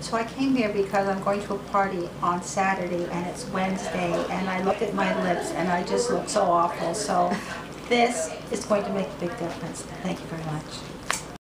So I came here because I'm going to a party on Saturday and it's Wednesday and I looked at my lips and I just look so awful. So this is going to make a big difference. Thank you very much.